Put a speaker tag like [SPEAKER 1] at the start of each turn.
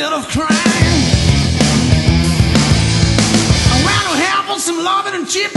[SPEAKER 1] instead of crying. I want to have some loving and cheap